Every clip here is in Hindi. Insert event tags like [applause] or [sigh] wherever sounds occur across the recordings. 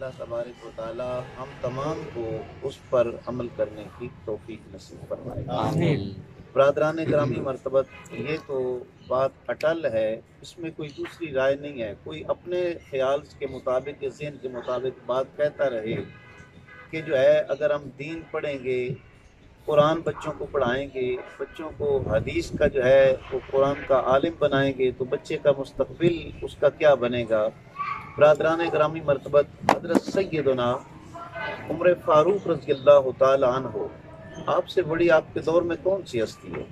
अल्लाह तबारक व ताली हम तमाम को उस पर अमल करने की तोफ़ी नसीब फरमाए। बरदरान ग्रामी मरतबत ये तो बात अटल है इसमें कोई दूसरी राय नहीं है। कोई अपने ख्याल के मुताबिक या जहन के मुताबिक बात कहता रहे कि जो है अगर हम दीन पढ़ेंगे कुरान बच्चों को पढ़ाएँगे बच्चों को हदीस का जो है वो कुरान का आलिम बनाएँगे तो बच्चे का मुस्तबिल उसका क्या बनेगा? बरदरान ग्रामी मरतबत हज़रत सैदना उम्र फ़ारूक रज़ी अल्लाह हो आपसे बड़ी आपके दौर में कौन सी हस्ती है?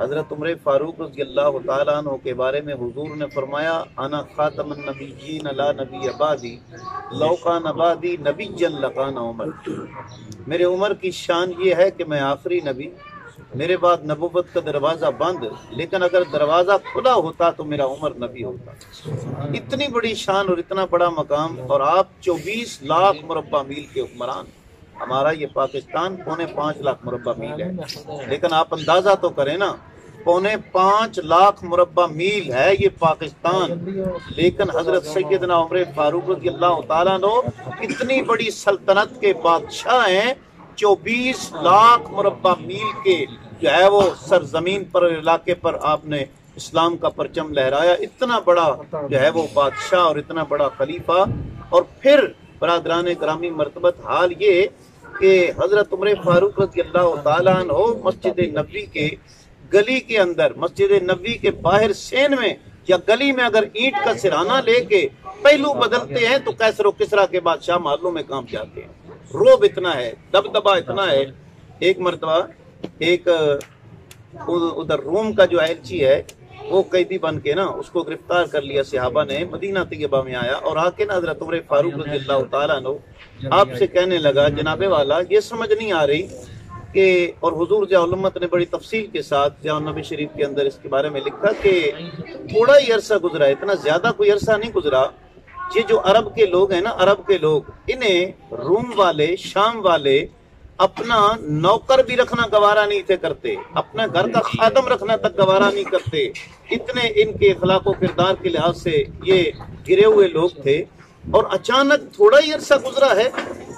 हज़रत उम्र फ़ारूक रज़ी अल्लाह के बारे में हुजूर ने फरमाया, आना ख़ातमन नबी जीन अला नबी अबादी लौका नबादी नबी जन लकाना उमर। मेरे उम्र की शान ये है कि मैं आखिरी नबी मेरे बाद नबूबत का दरवाज़ा बंद, लेकिन अगर दरवाज़ा खुला होता तो मेरा उम्र नबी होता। इतनी बड़ी शान और इतना बड़ा मकाम और आप 24 लाख मुरबा मील के हुक्मरान। हमारा ये पाकिस्तान पौने पाँच लाख मुरबा मील है। लेकिन आप अंदाज़ा तो करें ना, पौने पाँच लाख मुरबा मील है ये पाकिस्तान। लेकिन हज़रत सैदना उम्र फारूक इतनी बड़ी सल्तनत के बादशाह हैं चौबीस लाख मुरबा मील के जो है वो सरजमीन पर इलाके पर आपने इस्लाम का परचम लहराया। इतना बड़ा जो है वो बादशाह और इतना बड़ा खलीफा। और फिर बरदरान ग्रामी मरतबत हाल ये कि हज़रत उम्र फारूक हो मस्जिद नबी के गली के अंदर, मस्जिद नबी के बाहर सेन में या गली में अगर ईंट का सिराना लेके पहलू बदलते हैं तो कैसरो किसरा के बादशाह मालूम में काम जाते हैं। रोब इतना है, दबदबा इतना है। एक मरतबा, एक उधर रोम का जो एलची है, वो कैदी बन के ना, उसको गिरफ़्तार कर लिया सिहाबा ने। मदीना तयबा में आया और आके ना हज़रत उमर फारूक आपसे कहने लगा, जनाबे वाला, ये समझ नहीं आ रही कि, और हजूर जयामत ने बड़ी तफसील के साथ जहाँ नबी शरीफ के अंदर इसके बारे में लिखा कि थोड़ा ही अरसा गुजरा, इतना ज़्यादा कोई अरसा नहीं गुजरा। ये जो अरब के लोग हैं ना अरब के लोग इन्हें रूम वाले शाम वाले अपना नौकर भी रखना गवारा नहीं थे करते। अपना घर का खादम रखना तक गवारा नहीं करते। इतने इनके अखलाको किरदार के लिहाज से ये गिरे हुए लोग थे। और अचानक थोड़ा ही अरसा गुजरा है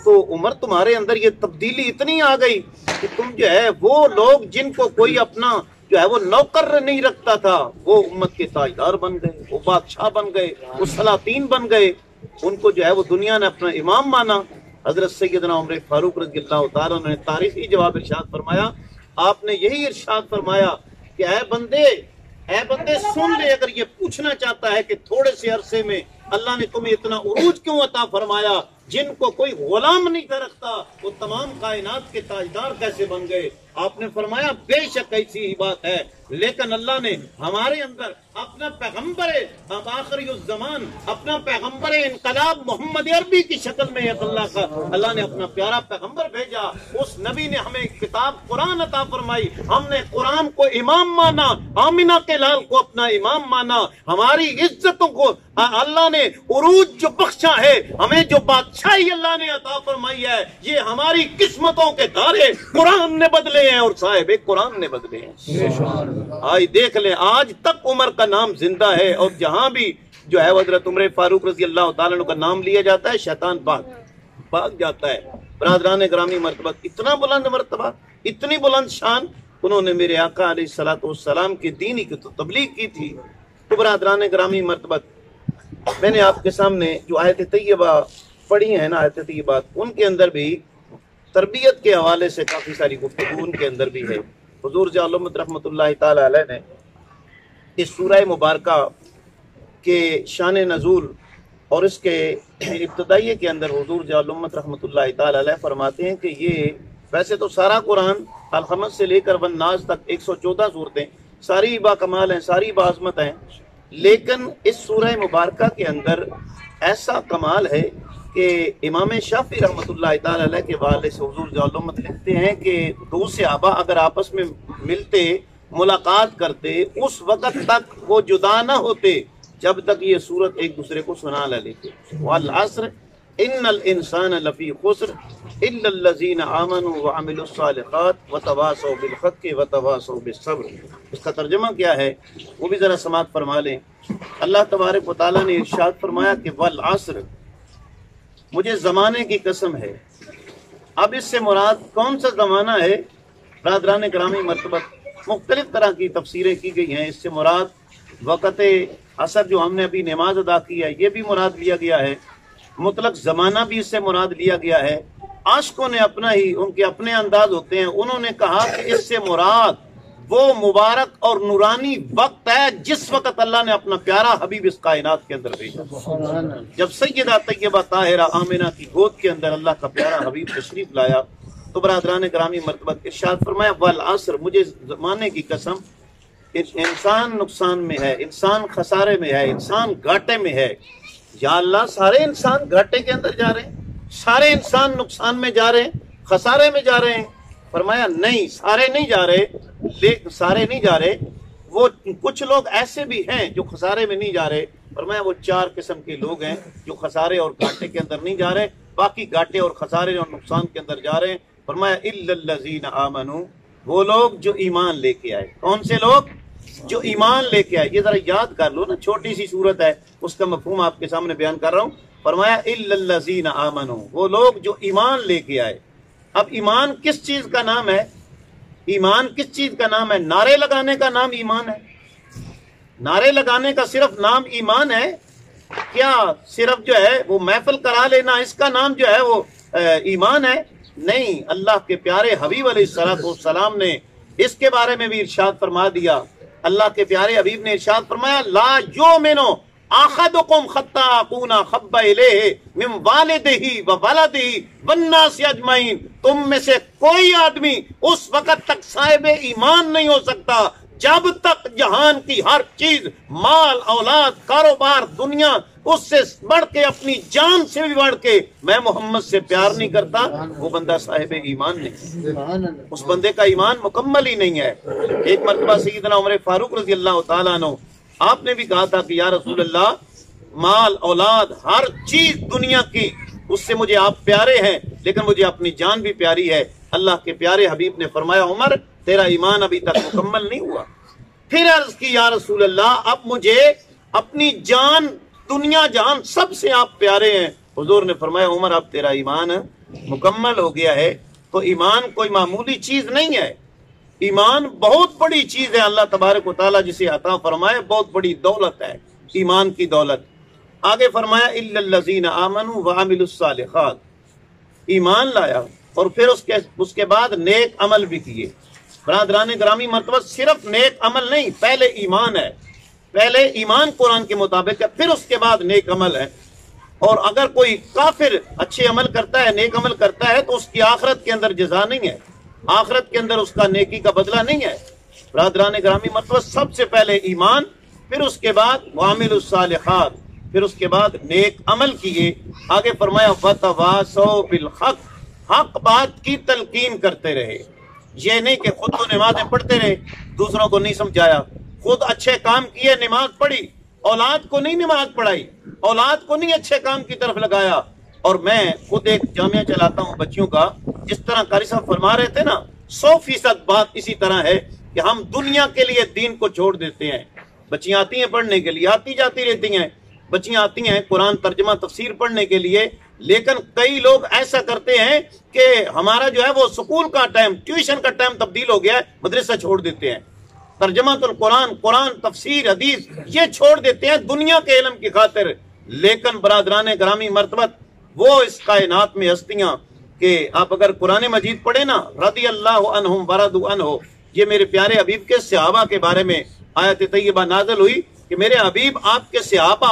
तो उम्र तुम्हारे अंदर ये तब्दीली इतनी आ गई कि तुम जो है वो लोग जिनको कोई अपना जो है वो नौकर नहीं रखता था। वो उम्मत के ताजदार बन गए, वो बादशाह बन गए, वो सलातीन बन गए। उनको जो है वो दुनिया ने अपना इमाम माना। हज़रत सैदना उम्र फारूक रज़ी ने तारीखी जवाब इर्शाद फरमाया, आपने यही इर्शाद फरमाया कि ऐ बंदे ऐ बंदे सुन ले, अगर ये पूछना चाहता है कि थोड़े से अरसे में अल्लाह ने तुम्हें इतना उरूज क्यों अता फरमाया? जिनको कोई गुलाम नहीं कर रखता वो तमाम कायनात के ताजदार कैसे बन गए? आपने फरमाया, बेशक ऐसी ही बात है, लेकिन अल्लाह ने हमारे अंदर अपना पैगंबर अब आखिरी जमान, अपना पैगंबर इनकलाब मोहम्मद अरबी की शक्ल में अल्लाह का, अल्लाह ने अपना प्यारा पैगंबर भेजा। उस नबी ने हमें किताब, कुरान अता फरमाई। हमने कुरान को इमाम माना, आमिना के लाल को अपना इमाम माना। हमारी इज्जतों को अल्लाह ने उरूज जो बख्शा है, हमें जो बादशाही अल्लाह ने अता फरमाई है, ये हमारी किस्मतों के धारे कुरान ने बदले हैं और साहेब कुरान ने बदले हैं। आज देख ले, आज तक उमर का नाम ज़िंदा है और जहाँ भी जो है हज़रत उमर फारूक रज़ी अल्लाह का नाम लिया जाता है, शैतान भाग भाग जाता है। बरदरान ग्रामी मरतबा, इतना बुलंद मरतबा, इतनी बुलंद शान, उन्होंने मेरे आका सलाम की दीनी की तो तबलीग की थी। तो बरदरान ग्रामी मरतबा, मैंने आपके सामने जो आयत तयबा पढ़ी है ना आयत तयबा उनके अंदर भी तरबियत के हवाले से काफ़ी सारी गुफ्तु उनके अंदर भी है। हजूर जालमत रहमत ने इस सूरह मुबारक के शान नजूल और इसके इब्तदाई के अंदर हजूर जालमत रहमत फरमाते हैं कि ये वैसे तो सारा कुरान अलहमद से लेकर वन नाज तक 114 सूरतें, सारी बाकमाल हैं, सारी बाजमत हैं, लेकिन इस सूरह मुबारक के अंदर ऐसा कमाल है कि इमाम शाफी रहमत के वाले से हजूर लिखते हैं कि दो सहाबा अगर आपस में मिलते, मुलाकात करते, उस वक़्त तक वो जुदा ना होते, जब तक ये सूरत एक दूसरे को सुना लेते। वालसर इन इंसान लफ़ी खुसर इल्लज़ीन आमन व अमिलसालक़ात व तवासो बिलहक़ व तवासो बिसब्र इसका तर्जमा क्या है? वो भी ज़रा समात फरमा लें। अल्लाह तबारक व ताली ने इरशाद फरमाया कि वल मुझे जमाने की कसम है। अब इससे मुराद कौन सा जमाना है? बरदरान ग्रामी मरतबत मुख्तलिफ़ तरह की तफसीरें की गई हैं। इससे मुराद वक़्त असर जो हमने अभी नमाज़ अदा की है, ये भी मुराद लिया गया है। मुतलक ज़माना भी इससे मुराद लिया गया है। आशकों ने अपना ही, उनके अपने अंदाज होते हैं। उन्होंने कहा कि इससे मुराद वो मुबारक और नूरानी वक्त है, जिस वक्त अल्लाह ने अपना प्यारा हबीब इस कायनात के अंदर भेजा। जब सैदा तैयबा ताहिरा आमिना की गोद के अंदर अल्लाह का प्यारा हबीब तशरीफ़ लाया तो बरदरान ग्रामी मरतबत इर्शाद फरमाया, वल असर, मुझे जमाने की कसम इंसान नुकसान में है, इंसान खसारे में है, इंसान घाटे में है। या अल्लाह, सारे इंसान घाटे के अंदर जा रहे हैं, सारे इंसान नुकसान में जा रहे हैं, खसारे में जा रहे हैं फरमाया, नहीं, सारे नहीं जा रहे सारे नहीं जा रहे। वो कुछ लोग ऐसे भी हैं जो खसारे में नहीं जा रहे। फरमाया, वो चार किस्म के लोग हैं जो खसारे और घाटे के अंदर नहीं जा रहे, बाकी घाटे और खसारे और नुकसान के अंदर जा रहे हैं। फरमाया, इल्लल्लजीन आमनू, वो लोग जो ईमान लेके आए। कौन से लोग? जो ईमान लेके आए। ये जरा याद कर लो ना, छोटी सी सूरत है, उसका मफहूम आपके सामने बयान कर रहा हूँ। फरमाया, इल्लल्लजीन आमनू, वो लोग जो ईमान लेके आए अब ईमान किस चीज़ का नाम है? ईमान किस चीज़ का नाम है? नारे लगाने का नाम ईमान है। नारे लगाने का सिर्फ़ नाम ईमान है? क्या सिर्फ़ जो है वो महफल करा लेना इसका नाम जो है वो ईमान है? नहीं, अल्लाह के प्यारे हबीब सलाम ने इसके बारे में भी इर्शाद फरमा दिया। अल्लाह के प्यारे हबीब ने इर्शाद फरमाया, ला जो मेनो आखदुकुम खत्ताकूना खब्बा इलेह मिन वालिदिही व वलदिही वन्नास अजमाइन तुम में से कोई आदमी उस वक्त तक साहिब ईमान नहीं हो सकता जब तक जहान की हर चीज़ माल औलाद कारोबार दुनिया उससे बढ़ के अपनी जान से भी बढ़ के मैं मोहम्मद से प्यार नहीं करता वो बंदा साहिब ईमान नहीं। उस बंदे का ईमान मुकम्मल ही नहीं है। एक मरतबा सईदना उमर फारूक रज़ी अल्लाह तनो आपने भी कहा था कि या रसूल अल्लाह माल, औलाद, हर चीज़ दुनिया की, उससे मुझे आप प्यारे हैं, लेकिन मुझे अपनी जान भी प्यारी है। अल्लाह के प्यारे हबीब ने फरमाया, उमर, तेरा ईमान अभी तक मुकम्मल नहीं हुआ। फिर अर्ज़ की, या रसूल अल्लाह अब मुझे अपनी जान, दुनिया जान, सबसे आप प्यारे हैं। हुजूर ने फरमाया, उमर, अब तेरा ईमान मुकम्मल हो गया है। तो ईमान कोई मामूली चीज़ नहीं है। ईमान बहुत बड़ी चीज़ है, अल्लाह तबारक ताला जिसे अता फरमाए, बहुत बड़ी दौलत है, ईमान की दौलत। आगे फरमाया वामिलुस्सालिहात ईमान लाया और फिर उसके उसके बाद नेक अमल भी किए। बरादरान ग्रामी मरतबा सिर्फ़ नेक अमल नहीं, पहले ईमान है। पहले ईमान कुरान के मुताबिक है, फिर उसके बाद नेक अमल है। और अगर कोई काफिर अच्छे अमल करता है, नेक अमल करता है तो उसकी आखरत के अंदर जजा नहीं है। आखरत के अंदर उसका नेकी का बदला नहीं है। बरदरान ग्रामी मतलब सबसे पहले ईमान, फिर उसके बाद वामिल सालिहात, फिर उसके बाद नेक अमल किए। आगे फरमाया, फतवासो बिल हक हक बात की तलकीन करते रहे। ये नहीं कि खुद तो नमाजें पढ़ते रहे, दूसरों को नहीं समझाया। खुद अच्छे काम किए, नमाज़ पढ़ी। औलाद को नहीं नमाज़ पढ़ाई, औलाद को नहीं अच्छे काम की तरफ़ लगाया। और मैं खुद एक जामिया चलाता हूँ बच्चियों का जिस तरह कारी साहब फरमा रहे थे ना, सौ फ़ीसद बात इसी तरह है कि हम दुनिया के लिए दीन को छोड़ देते हैं। बच्चियाँ आती हैं पढ़ने के लिए, आती जाती रहती हैं। बच्चियाँ आती हैं कुरान तर्जमा, तफसीर पढ़ने के लिए। लेकिन कई लोग ऐसा करते हैं कि हमारा जो है वो स्कूल का टाइम, ट्यूशन का टाइम तब्दील हो गया है, मदरसा छोड़ देते हैं। तर्जमा तो कुरान कुरान, तफसीर, हदीस, ये छोड़ देते हैं दुनिया के इलम की खातिर। लेकिन बरदरान ग्रामी मरतबत, वो इस कायनात में हस्तियाँ कि आप अगर कुरान मजीद पढ़े ना रदी अल्लाह हो ये मेरे प्यारे हबीब के सहाबा के बारे में आयत तयबा नाजल हुई कि मेरे हबीब आपके सहाबा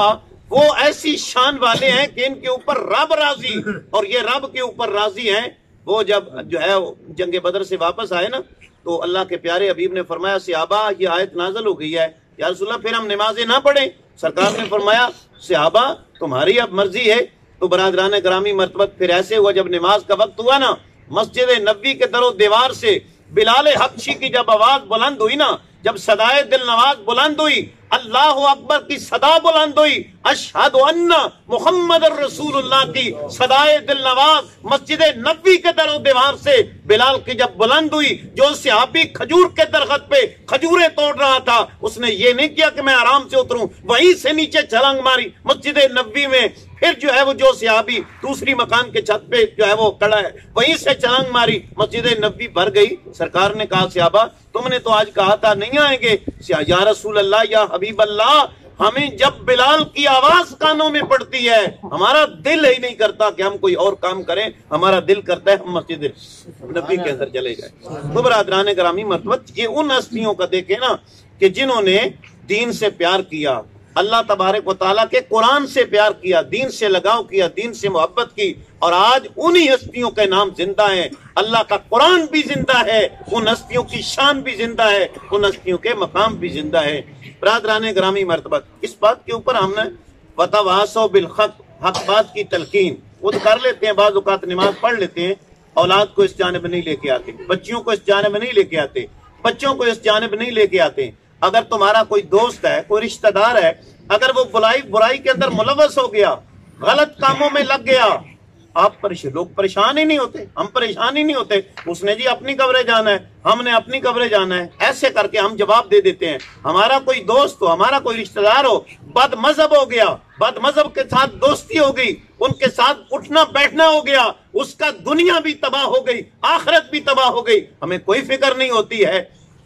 वो ऐसी शान वाले हैं कि इनके ऊपर रब राज़ी, और ये रब के ऊपर राज़ी हैं। वो जब जो है जंग बदर से वापस आए ना तो अल्लाह के प्यारे अबीब ने फरमाया, सियाबा, ये आयत नाजल हो गई है। यारसोल्ला फिर हम नमाजें ना पढ़े। सरकार ने फरमाया, सियाबा, तुम्हारी अब मर्ज़ी है। तो बरादरान ग्रामी मरतबत फिर ऐसे हुआ जब नमाज़ का वक्त हुआ ना, मस्जिद नबी के दरो दीवार से बिलाल हबशी की जब आवाज़ बुलंद हुई ना, जब सदाए दिल नवाज़ बुलंद हुई, अल्लाह अकबर की सदा बुलंद हुई अशहद मोहम्मद की सदाए दिल नवाज़ मस्जिद नबी के दर दीवार से बिलाल की जब बुलंद हुई, जो सिहाबी खजूर के दरखत पे खजूरें तोड़ रहा था, उसने ये नहीं किया कि मैं आराम से उतरूं, वहीं से नीचे छलांग मारी मस्जिद नबी में। फिर जो है वो, जो सियाबी दूसरी मकान के छत पे जो है वो खड़ा है, वहीं से चलांग मारी, मस्जिद नबी भर गई। सरकार ने कहा, सियाबा, तुमने तो आज कहा था, नहीं आएँगे। या रसूल अल्लाह या हबीब अल्लाह हमें जब बिलाल की आवाज़ कानों में पड़ती है, हमारा दिल ही नहीं करता कि हम कोई और काम करें। हमारा दिल करता है हम मस्जिद नबी के अंदर चले जाए। तो बरादरान ग्रामी मतबत ये उन हस्तियों का देखे ना कि जिन्होंने दीन से प्यार किया अल्लाह तबारक वाली के कुरान से प्यार किया, दीन से लगाव किया, दीन से मोहब्बत की, और आज उन्हीं हस्तियों के नाम ज़िंदा है। अल्लाह का कुरान भी ज़िंदा है, उन हस्तियों की शान भी ज़िंदा है, उन हस्तियों के मकाम भी ज़िंदा है। बरादरान ग्रामी मरतबत इस बात के ऊपर हमने वतवासो बिलखत हक बात की तलकीन, वो तो कर लेते हैं बाज नमाज़ पढ़ लेते हैं, औलाद को इस जानब नहीं लेके आते, बच्चियों को इस जानब नहीं लेके आते, बच्चों को इस जानब नहीं लेके आते अगर तुम्हारा कोई दोस्त है, कोई रिश्तेदार है, अगर वो बुलाई बुराई के अंदर मुलवस हो गया, गलत कामों में लग गया, आप परेशान लोग परेशान ही नहीं होते, हम परेशान ही नहीं होते। उसने जी अपनी कब्रे जाना है, हमने अपनी कब्रे जाना है। ऐसे करके हम जवाब दे देते हैं। हमारा कोई दोस्त हो, हमारा कोई रिश्तेदार हो बद मज़हब हो गया बद मज़हब के साथ दोस्ती हो गई, उनके साथ उठना बैठना हो गया, उसका दुनिया भी तबाह हो गई, आखिरत भी तबाह हो गई। हमें कोई फ़िक्र नहीं होती है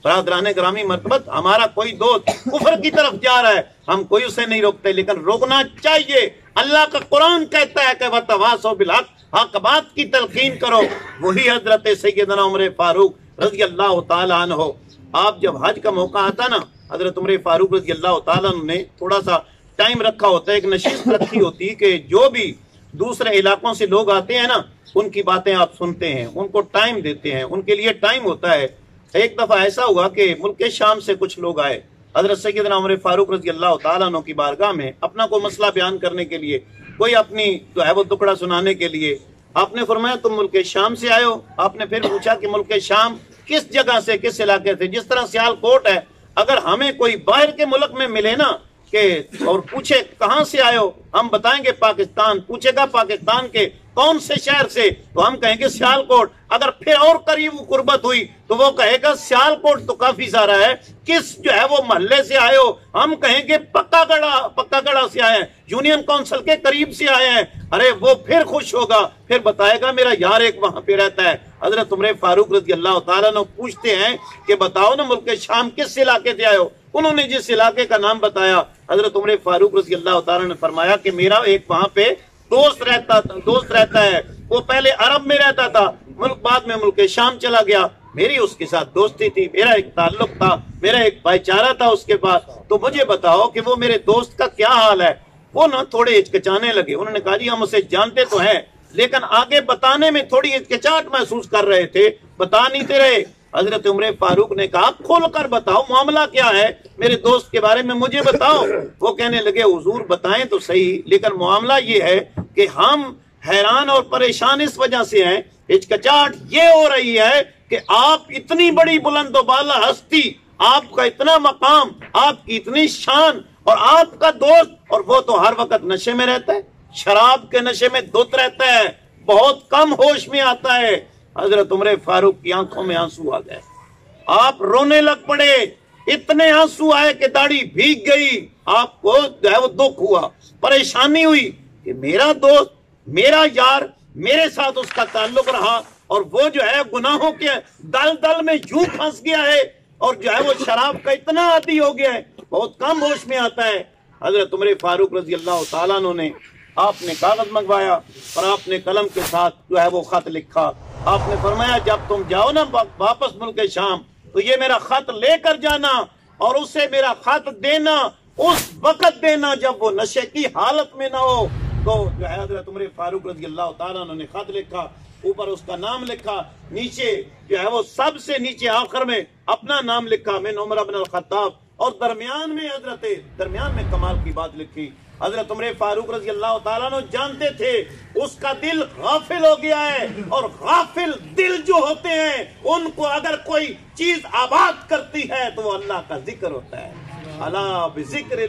बरादरान ग्रामी मरतबत, हमारा कोई दोस्त कुफर की तरफ़ जा रहा है, हम कोई उसे नहीं रोकते, लेकिन रोकना चाहिए। अल्लाह का कुरान कहता है कि वतवासो बिलहक हक बात की तलकीन करो। वही हज़रत सैदना उमर फारूक रज़ी अल्लाह तन हो आप जब हज का मौका आता ना, हज़रत उमर फारूक रज़ी अल्लाह तन ने थोड़ा सा टाइम रखा होता है, एक नशीस रखी होती है कि जो भी दूसरे इलाकों से लोग आते हैं ना, उनकी बातें आप सुनते हैं, उनको टाइम देते हैं, उनके लिए टाइम होता है। एक दफ़ा ऐसा हुआ कि मुल्क शाम से कुछ लोग आए। हज़रत सैदना उमर फारूक रज़ी अल्लाह तु की बारगाह में अपना कोई मसला बयान करने के लिए, कोई अपनी जो है वो टुकड़ा सुनाने के लिए, आपने फरमाया, तुम मुल्क शाम से आयो आपने फिर पूछा कि मुल्क शाम किस जगह से, किस इलाके से? जिस तरह सियाल सियालकोट है, अगर हमें कोई बाहर के मुल्क में मिले ना के, और पूछे कहाँ से आयो हम बताएँगे पाकिस्तान, पूछेगा पाकिस्तान के कौन से शहर से? तो हम कहेंगे सियालकोट। अगर फिर और करीब कुर्बत हुई तो वो कहेगा सियालकोट तो काफ़ी सारा है। किस जो है वो मोहल्ले से आए हो? हम कहेंगे पक्का गड़ा पक्का गड़ा से आए हैं। यूनियन काउंसिल के करीब से आए हैं। अरे वो फिर खुश होगा। फिर बताएगा, मेरा यार एक वहाँ पे रहता है। हज़रत तुमरे फारूक रज़ी अल्लाह तला पूछते हैं कि बताओ ना मुल्क शाम किस इलाके से हो? उन्होंने जिस इलाके का नाम बताया, हज़रत उमर फारूक रज़ी अल्लाह ने फरमाया कि मेरा एक वहाँ पे दोस्त रहता दोस्त रहता है। वो पहले अरब में रहता था, मुल्क बाद में मुल्क शाम चला गया। मेरी उसके साथ दोस्ती थी, मेरा एक ताल्लुक था, मेरा एक भाईचारा था उसके पास। तो मुझे बताओ कि वो मेरे दोस्त का क्या हाल है? वो ना थोड़े हिचकिचाने लगे। उन्होंने कहा, जी, हम उसे जानते तो हैं, लेकिन आगे बताने में थोड़ी हिचकिचाहट महसूस कर रहे थे। बता नहीं थे रहे। हज़रत उम्र फारूक ने कहा खोल कर बताओ मामला क्या है? मेरे दोस्त के बारे में मुझे बताओ. [coughs] वो कहने लगे हुजूर बताएँ तो सही लेकिन मामला ये है कि हम हैरान और परेशान इस वजह से हैं हिचकचाहट ये हो रही है कि आप इतनी बड़ी बुलंदोबाला हस्ती आपका इतना मकाम आपकी इतनी शान और आपका दोस्त और वो तो हर वक्त नशे में रहता है शराब के नशे में दुत रहता है बहुत कम होश में आता है हज़रत उम्र फारूक की आँखों में आँसू आ गए। आप रोने लग पड़े। इतने आँसू आए कि दाढ़ी भीग गई। आपको जो है वो दुख हुआ, परेशानी हुई कि मेरा दोस्त, मेरा यार, मेरे साथ उसका ताल्लुक रहा और वो जो है गुनाहों के दल दल में यूँ फंस गया है और जो है वो शराब का इतना आदि हो गया है। बहुत कम होश में आता है। हज़रत उमर फारूक रज़ी अल्लाह ने आपने कागज़ मंगवाया और आपने कलम के साथ जो है वो खत लिखा। आपने फरमाया, जब तुम जाओ ना वापस मुल्क शाम तो ये मेरा खत लेकर जाना और उसे मेरा खत देना, उस वक्त देना जब वो नशे की हालत में ना हो। तो जो है उमर फारूक रज़ी अल्लाह ने खत लिखा, ऊपर उसका नाम लिखा, नीचे जो है वो सबसे नीचे आखिर में अपना नाम लिखा मैं उमर अबन और दरमियान में हज़रत, दरमियान में कमाल की बात लिखी। हज़रत उमर फारूक रज़ी अल्लाह जानते थे, उसका दिल गाफिल हो गया है और गाफिल दिल जो होते हैं, उनको अगर कोई चीज़ आबाद करती है तो वो अल्लाह का ज़िक्र होता है। अला ज़िक्र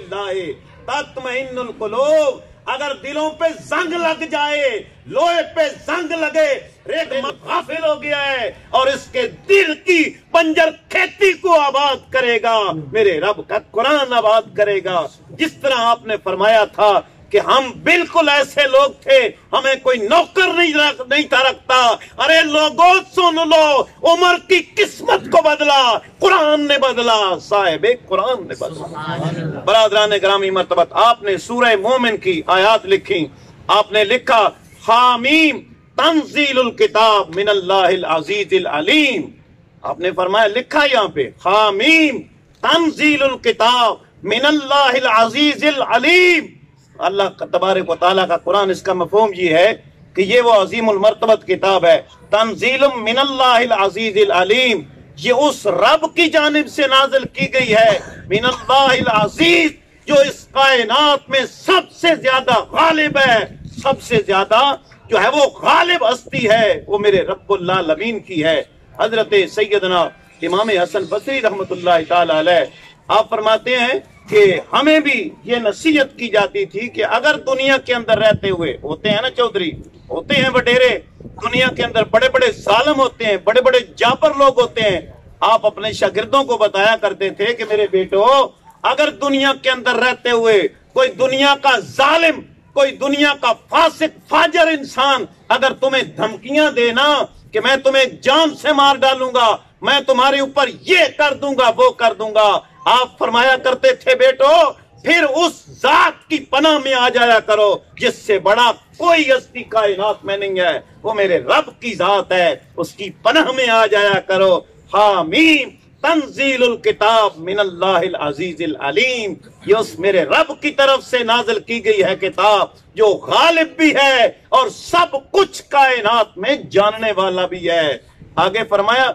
कुलूब। अगर दिलों पे जंग लग जाए लोहे पे जंग लगे रेत गाफिल हो गया है और इसके दिल की पंजर खेती को आबाद करेगा मेरे रब का कुरान आबाद करेगा। जिस तरह आपने फरमाया था कि हम बिल्कुल ऐसे लोग थे हमें कोई नौकर नहीं रख, नहीं था रखता। अरे लोगों सुन लो उमर की किस्मत को बदला कुरान ने बदला साहेब कुरान ने बदला। बरादरान ग्रामी मरतबत आपने सूरह मोमिन की आयात लिखी आपने लिखा हामीम तंजील किताब मिन अज़ीज़ अलीम। आपने फरमाया लिखा यहाँ पे हामीम तंजील किताब मिन अज़ीज़ अलीम। अल्लाह तबारक ताला का कुरान इसका मफहम ये है कि ये वो अजीम मरतबत किताब है। तंजील अलीम। ये उस रब की जानब से नाजिल की गई है। मिनल्लाहिल अज़ीज़ जो इस कायनात में सबसे ज़्यादा गालिब है। सबसे ज़्यादा जो है वो गालिब हस्ती है। वो मेरे रब्बुल्लामीन की है। हज़रत सैदना इमाम हसन बसरी रहमत आप फरमाते हैं कि हमें भी ये नसीहत की जाती थी कि अगर दुनिया के अंदर रहते हुए होते हैं ना चौधरी, होते हैं बटेरे दुनिया के अंदर बड़े बड़े सालम होते हैं बड़े बड़े जापर लोग होते हैं, आप अपने शागिर्दों को बताया करते थे कि मेरे बेटो, अगर दुनिया के अंदर रहते हुए कोई दुनिया का जालिम, कोई दुनिया का फासिक, फाजर इंसान अगर तुम्हें धमकियाँ देना कि मैं तुम्हें जान से मार डालूँगा, मैं तुम्हारे ऊपर ये कर दूँगा, वो कर दूँगा आप फरमाया करते थे, बेटो, फिर उस जात की पनाह में आ जाया करो, जिससे बड़ा कोई हस्ती कायनात में नहीं है। वो मेरे रब की जात है, उसकी पनाह में आ जाया करो। हामीम तंजील किताब मिन अज़ीज़ अलीम। ये उस मेरे रब की तरफ़ से नाजिल की गई है किताब, जो गालिब भी है और सब कुछ कायनात में जानने वाला भी है। आगे फरमाया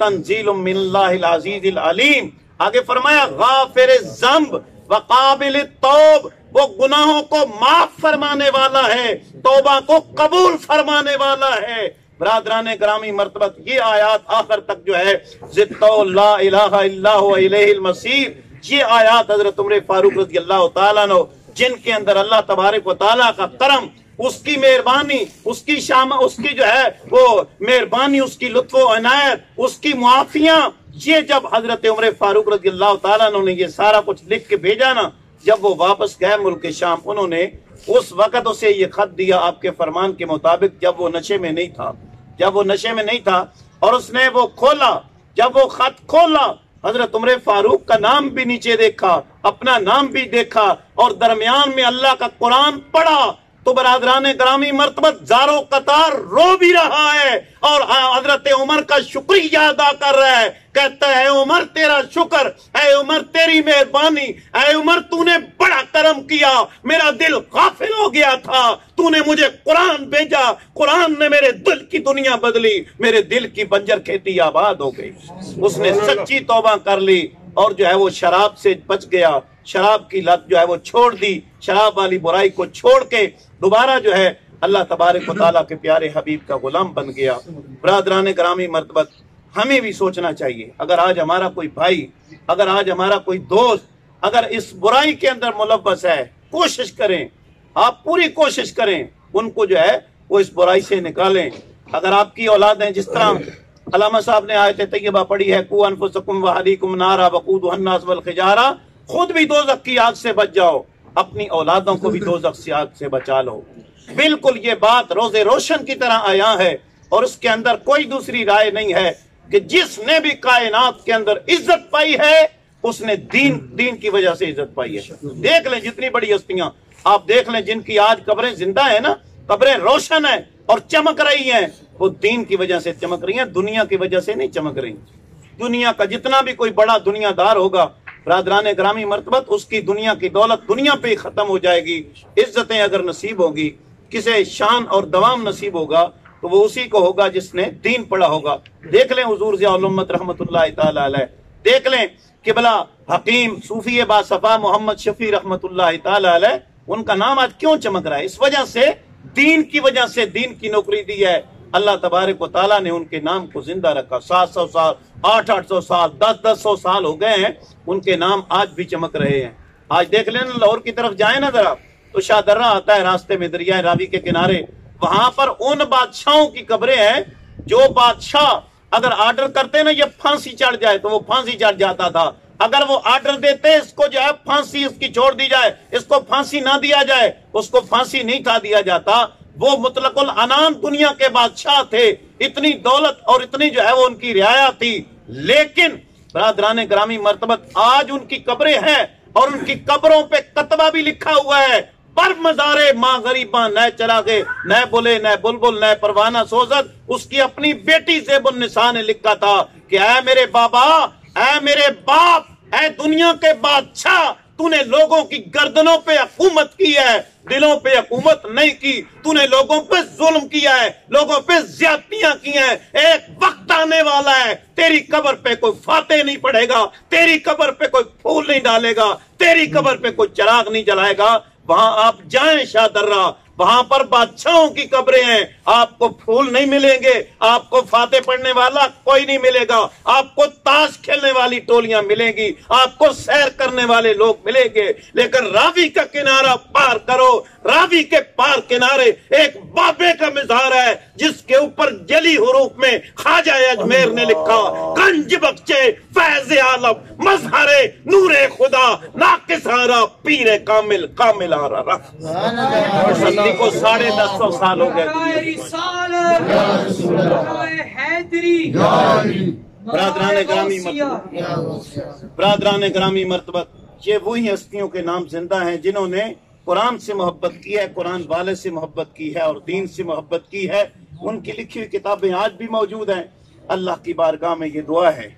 तंजील मिन अज़ीज़ अलीम। आगे फरमाया, गाफिर जम्ब व काबिल तोब वो गुनाहों को माफ़ फरमाने वाला है, तोबा को कबूल फरमाने वाला है। बरादरान ग्रामी मरतबत, ये आयात आखिर तक जो है मसीह, ये आयात हज़रत उमर फारूक रज़ी अल्लाह जिनके अंदर अल्लाह तबारक वाली का करम उसकी मेहरबानी, उसकी शाम, उसकी जो है, वो मेहरबानी, उसकी लुत्फ अनायत उसकी मुआफिया। ये जब हज़रत उम्र फारूक रज़ी अल्लाह ने ये सारा कुछ लिख के भेजा ना, जब वो वापस गए मुल्क शाम, उन्होंने उस वक़्त उसे ये खत दिया आपके फरमान के मुताबिक, जब वो नशे में नहीं था। जब वो नशे में नहीं था और उसने वो खोला, जब वो खत खोला, हज़रत उम्र फारूक का नाम भी नीचे देखा, अपना नाम भी देखा और दरमियान में अल्लाह का कुरान पढ़ा तो बरदरान ग्रामी मरतबत जारो कतार रो भी रहा है और हज़रत उमर का शुक्रिया अदा कर रहा है। कहता है उमर, तेरा शुक्र है उमर, तेरी मेहरबानी है उमर, तूने बड़ा कर्म किया, मेरा दिल काफिल हो गया था, तूने मुझे कुरान भेजा, कुरान ने मेरे दिल की दुनिया बदली, मेरे दिल की बंजर खेती आबाद हो गई। उसने सच्ची तोबा कर ली और जो है वो शराब से बच गया, शराब की लत जो है वो छोड़ दी, शराब वाली बुराई को छोड़ के दोबारा जो है, अल्लाह तबारक के प्यारे हबीब का गुलाम बन गया। बरदरान ग्रामी मरतबत, हमें भी सोचना चाहिए, अगर आज हमारा कोई भाई, अगर आज हमारा कोई दोस्त, अगर इस बुराई के अंदर मुलवस है, कोशिश करें, आप पूरी कोशिश करें, उनको जो है, वो इस बुराई से निकालें। अगर आपकी औलाद है, जिस तरह अलामा साहब ने थे तैयबा पढ़ी है कुम वहलीकुम नारा वकूद खुद भी दो की आग से बच जाओ। अपनी औलादों को भी दो आग से बचा लो। बिल्कुल ये बात रोज़े रोशन की तरह आया है और उसके अंदर कोई दूसरी राय नहीं है कि जिसने भी कायनात के अंदर इज़्ज़त पाई है, उसने दीन दीन की वजह से इज़्ज़त पाई है। देख लें जितनी बड़ी हस्तियाँ। आप देख लें जिनकी आज कब्रें ज़िंदा है ना, कब्रें रोशन है और चमक रही हैं, वो दीन की वजह से चमक रही हैं, दुनिया की वजह से नहीं चमक रही। दुनिया का जितना भी कोई बड़ा दुनियादार होगा बरदरान ग्रामी मरतबत, उसकी दुनिया की दौलत दुनिया पे ही खत्म हो जाएगी। इज्जतें अगर नसीब होगी, किसे शान और दवाम नसीब होगा तो वो उसी को होगा जिसने दीन पढ़ा होगा। देख लें हजूर जियामत रहमत देख लें कि भला हकीम, सूफी बासफा मोहम्मद शफी रहमत उनका नाम आज क्यों चमक रहा है? इस वजह से, दीन की वजह से दीन की नौकरी दी है। अल्लाह तबारक ताला ने उनके नाम को ज़िंदा रखा। सात सौ साल, आठ आठ सौ साल, दस दस सौ साल हो गए हैं, उनके नाम आज भी चमक रहे हैं। आज देख लेना, लाहौर की तरफ़ जाए ना जरा। तो शाहदर्रा आता है रास्ते में दरिया रावी के किनारे। वहाँ पर उन बादशाहों की कब्रें हैं, जो बादशाह अगर ऑर्डर करते ना ये फांसी चढ़ जाए तो वो फांसी चढ़ जाता था। अगर वो ऑर्डर देते, इसको जो है, फांसी इसकी छोड़ दी जाए, इसको फांसी ना दिया जाए, उसको फांसी नहीं था दिया जाता। वो मुतलकुल अनान दुनिया के बादशाह थे। इतनी दौलत और इतनी जो है वो उनकी रियाया थी। लेकिन, बरादरान ग्रामी मरतबत, आज उनकी कब्रें हैं और उनकी कब्रों पे कतबा भी लिखा हुआ है। पर मजारे माँ गरीबा न चरागे न बोले न बुलबुल न परवाना सोजत। उसकी अपनी बेटी से निशा ने लिखा था कि, ऐ मेरे बाबा, ऐ मेरे बाप, ऐ दुनिया के बादशाह तूने लोगों की गर्दनों पे हकूमत की है, दिलों पे हकूमत नहीं की। तूने लोगों पे जुल्म किया है, लोगों पे ज्यादतियाँ की हैं। एक वक्त आने वाला है, तेरी कबर पे कोई फाते नहीं पड़ेगा, तेरी कबर पे कोई फूल नहीं डालेगा, तेरी कबर पे कोई चराग नहीं जलाएगा। वहाँ आप जाए शाह शाहदर्रा वहाँ पर बादशाहों की कब्रें हैं। आपको फूल नहीं मिलेंगे, आपको फाते पढ़ने वाला कोई नहीं मिलेगा, आपको ताश खेलने वाली टोलियाँ मिलेंगी, आपको सैर करने वाले लोग मिलेंगे। लेकिन रावी का किनारा पार करो। रावी के पार किनारे एक बाबे का मिजार है, जिसके ऊपर जली हरूफ में खाजा अजमेर ने लिखा, गंज बच्चे फैज आलम, मजहरे नूरे खुदा ना किसारा पीरे कामिल कामिल आ रहा को साढ़े दस सौ साल हो गए। बरादरान ग्रामी बरादरान ग्रामी मरतबत। ये वही हस्तियों के नाम ज़िंदा हैं जिन्होंने कुरान से मोहब्बत की है कुरान वाले से मोहब्बत की है और दीन से मोहब्बत की है। उनकी लिखी हुई किताबें आज भी मौजूद हैं। अल्लाह की बारगाह में ये दुआ है।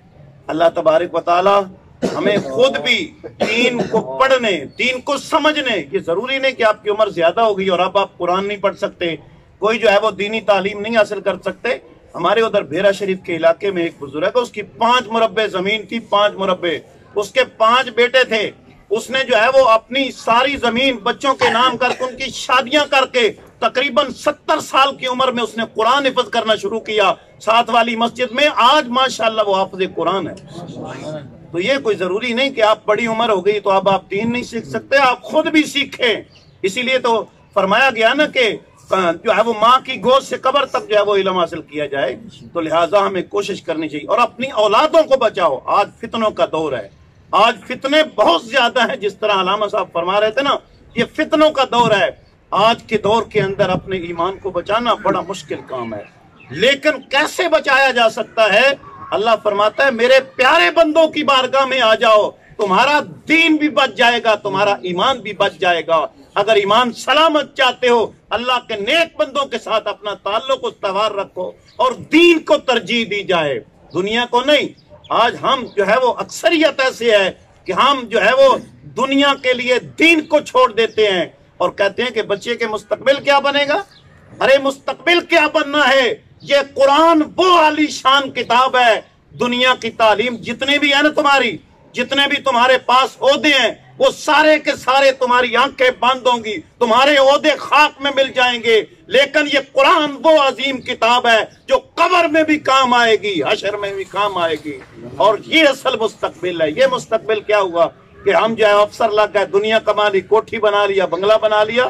अल्लाह तबारक वाली हमें खुद भी दीन को पढ़ने दीन को समझने ये ज़रूरी नहीं कि आपकी उम्र ज़्यादा होगी और अब आप कुरान नहीं पढ़ सकते। कोई जो है वो दीनी तालीम नहीं हासिल कर सकते। हमारे उधर भेरा शरीफ के इलाके में एक बुज़ुर्ग है उसकी पाँच मुरब्बे ज़मीन थी पाँच मुरब्बे। उसके पाँच बेटे थे। उसने जो है वो अपनी सारी ज़मीन बच्चों के नाम करके उनकी शादियाँ करके तकरीबन सत्तर साल की उम्र में उसने कुरान हिफज करना शुरू किया। साथ वाली मस्जिद में आज माशाल्लाह वो हाफज कुरान है। तो ये कोई ज़रूरी नहीं कि आप बड़ी उम्र हो गई तो अब आप दीन नहीं सीख सकते, आप खुद भी सीखें। इसीलिए तो फरमाया गया ना कि जो है वो माँ की गोद से कबर तक जो है वो इलम हासिल किया जाए तो लिहाजा हमें कोशिश करनी चाहिए। और अपनी औलादों को बचाओ। आज फितनों का दौर है। आज फितने बहुत ज़्यादा हैं, जिस तरह अलामा साहब फरमा रहे थे ना, ये फितनों का दौर है। आज के दौर के अंदर अपने ईमान को बचाना बड़ा मुश्किल काम है। लेकिन कैसे बचाया जा सकता है? अल्लाह फरमाता है, मेरे प्यारे बंदों की बारगाह में आ जाओ, तुम्हारा दीन भी बच जाएगा, तुम्हारा ईमान भी बच जाएगा। अगर ईमान सलामत चाहते हो, अल्लाह के नेक बंदों के साथ अपना ताल्लुक उस्तवार रखो और दीन को तरजीह दी जाए। दुनिया को नहीं, आज हम जो है वो अक्सरियत ऐसे है कि हम जो है वो दुनिया के लिए दीन को छोड़ देते हैं और कहते हैं कि बच्चे के मुस्तकबिल क्या बनेगा? अरे मुस्तकबिल क्या बनना है? ये कुरान वो आलीशान किताब है, दुनिया की तालीम जितनी भी है ना तुम्हारी, जितने भी तुम्हारे पास ओहदे हैं, वो सारे के सारे तुम्हारी आँखें बंद होंगी, तुम्हारे ओहदे खाक में मिल जाएँगे, लेकिन ये कुरान वो अजीम किताब है जो कबर में भी काम आएगी, हशर में भी काम आएगी। और ये असल मुस्तकबिल है। ये मुस्तकबिल क्या हुआ? कि हम जो है अफसर लग गए, दुनिया कमा ली, कोठी बना लिया, बंगला बना लिया।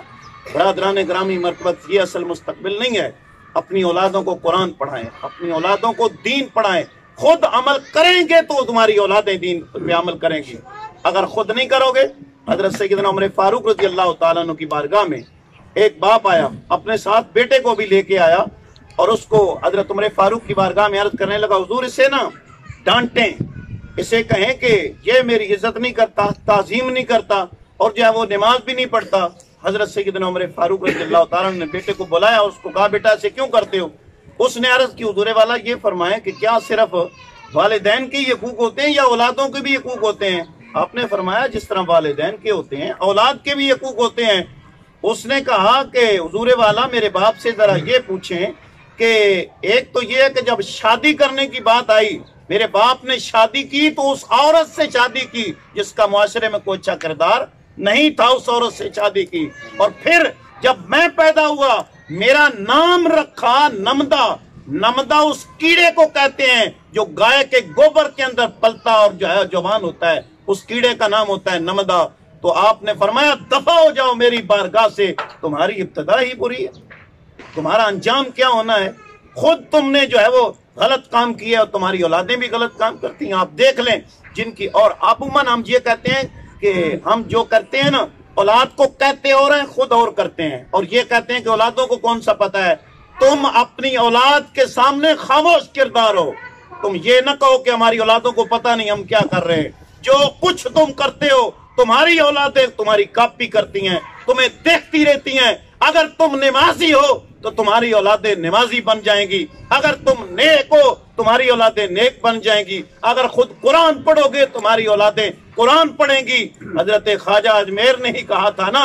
बरादरान ग्रामी मरतबत, ये असल मुस्तकबिल नहीं है। अपनी औलादों को कुरान पढ़ाएँ, अपनी औलादों को दीन पढ़ाएँ। खुद अमल करेंगे तो तुम्हारी औलादें दीन पे अमल करेंगी। अगर खुद नहीं करोगे, हज़रत सैदना उमर फारूक रज़ी अल्लाह तु की बारगाह में एक बाप आया, अपने साथ बेटे को भी लेके आया और उसको हज़रत उमर फारूक की बारगाह में अर्ज़ करने लगा, हजूर, इसे ना डांटे, इसे कहें कि ये मेरी इज़्ज़त नहीं करता, ताजीम नहीं करता और जो है वो नमाज़ भी नहीं पढ़ता हज़रत सैदना उमर फारूक रज़ी अल्लाह ने बेटे को बुलाया, उसको कहा, बेटा, ऐसे क्यों करते हो? उसने अर्ज़ की, हजूर वाला, ये फरमाया कि क्या सिर्फ़ वालदेन के यकूक होते हैं या औलादों के भी यकूक होते हैं? आपने फरमाया, जिस तरह वालदेन के होते हैं, औलाद के भी यकूक होते हैं। उसने कहा कि, हजूर वाला, मेरे बाप से जरा ये पूछें कि एक तो ये है कि जब शादी करने की बात आई, मेरे बाप ने शादी की तो उस औरत से शादी की, जिसका मुआशरे में कोई अच्छा किरदार नहीं था उस औरत से शादी की। और फिर जब मैं पैदा हुआ, मेरा नाम रखा नमदा। नमदा उस कीड़े को कहते हैं, जो गाय के गोबर के अंदर पलता और जो है, जवान होता है। उस कीड़े का नाम होता है नमदा। तो आपने फरमाया, दफ़ा हो जाओ मेरी बारगाह से। तुम्हारी इब्तदा ही बुरी है। तुम्हारा अंजाम क्या होना है? खुद तुमने जो है वो गलत काम किया और तुम्हारी औलादें भी गलत काम करती हैं। आप देख लें, जिनकी और अबूमन हम ये कहते हैं कि हम जो करते हैं ना, औलाद को कहते और हैं, खुद और करते हैं। और ये कहते हैं कि औलादों को कौन सा पता है? तुम अपनी औलाद के सामने खामोश किरदार हो। तुम ये ना कहो कि हमारी औलादों को पता नहीं हम क्या कर रहे हैं। जो कुछ तुम करते हो, तुम्हारी औलादें तुम्हारी कापी करती हैं, तुम्हें देखती रहती हैं। अगर तुम नमाजी हो तो तुम्हारी औलादें नमाजी बन जाएँगी। अगर तुम नेक हो, तुम्हारी औलादें नेक बन जाएँगी। अगर खुद कुरान पढ़ोगे, तुम्हारी औलादें कुरान पढ़ेंगी। हज़रत ख्वाजा अजमेर ने ही कहा था ना,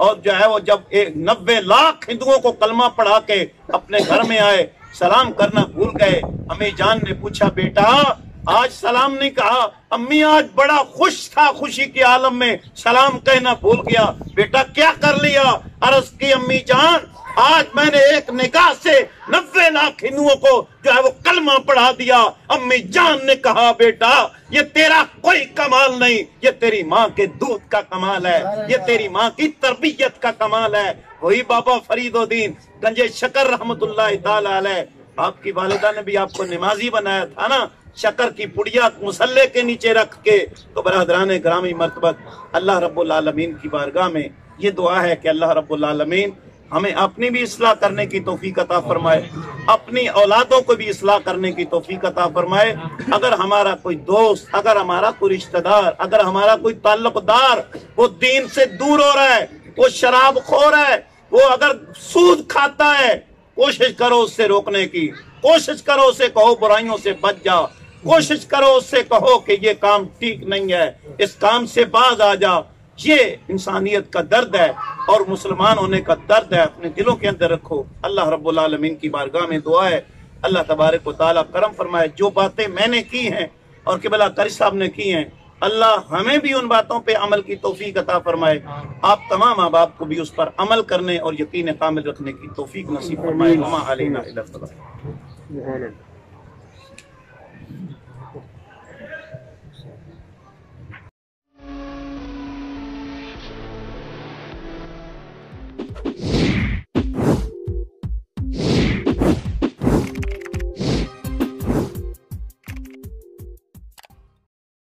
और जो है वो जब एक नब्बे लाख हिंदुओं को कलमा पढ़ा के अपने घर में आए, सलाम करना भूल गए। अम्मी जान ने पूछा, बेटा, आज सलाम नहीं कहा? अम्मी आज बड़ा खुश था, खुशी के आलम में। सलाम कहना भूल गया। बेटा, क्या कर लिया? अरस की अम्मी जान आज मैंने एक निकाह से नब्बे लाख हिंदुओं को जो है वो कलमा पढ़ा दिया। अम्मी जान ने कहा, बेटा, ये तेरा कोई कमाल नहीं, ये तेरी माँ के दूध का कमाल है, ये तेरी माँ की तरबियत का कमाल है। वही बाबा फरीदुद्दीन गंजे शकर रहमत आपकी वालिदा ने भी आपको नमाजी बनाया था ना, शकर की पुड़िया मुसल्ले के नीचे रख के। तो बरदरान ग्रामी मरतबत, अल्लाह रब्बुल आलमीन की बारगाह में ये दुआ है कि अल्लाह रब्बुल आलमीन हमें अपनी भी इसलाह करने की तोफीक अता फरमाए, अपनी औलादों को भी इसलाह करने की तोफीक अता फरमाए। अगर हमारा कोई दोस्त, अगर हमारा कोई रिश्तेदार, अगर हमारा कोई ताल्लुकदार वो दीन से दूर हो रहा है, वो शराब खो रहा है, वो अगर सूद खाता है, कोशिश करो उससे रोकने की, कोशिश करो उसे कहो बुराइयों से बच जाओ कोशिश करो उससे कहो कि ये काम ठीक नहीं है, इस काम से बाज आ जा। ये इंसानियत का दर्द है और मुसलमान होने का दर्द है अपने दिलों के अंदर रखो। अल्लाह रब्बुल आलमीन की बारगाह में दुआ है। अल्लाह तबारक व ताला करम फरमाए जो बातें मैंने की हैं और किबला करी साहब ने की हैं अल्लाह हमें भी उन बातों पे अमल की तोफीक अता फरमाए। आप तमाम माँ बाप को भी उस पर अमल करने और यकीन कामिल रखने की तोफीक नसीब फरमाए।